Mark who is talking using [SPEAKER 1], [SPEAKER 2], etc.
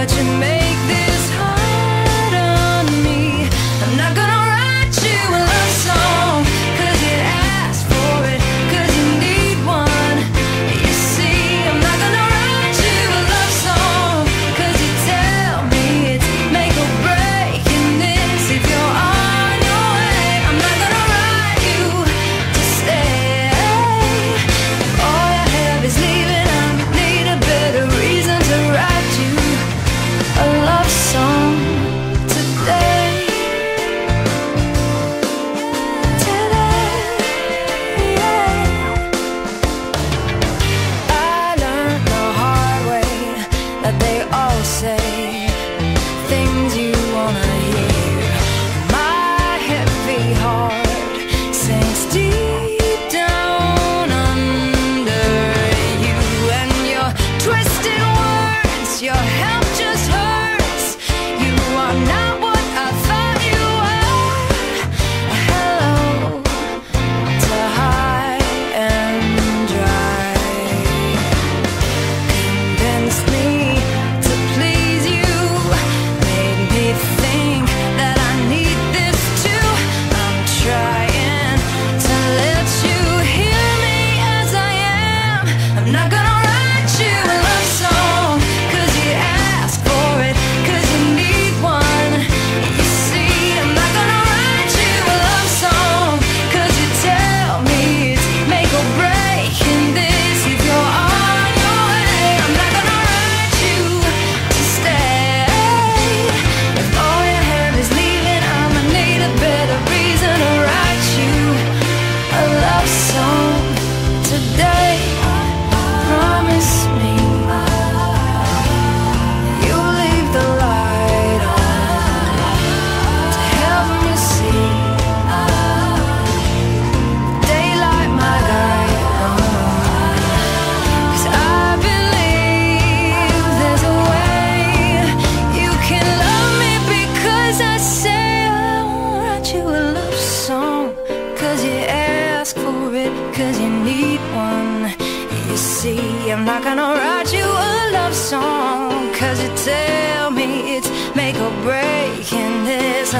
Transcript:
[SPEAKER 1] what you made it cause you need one. You see, I'm not gonna write you a love song Cause you tell me it's make or break. In this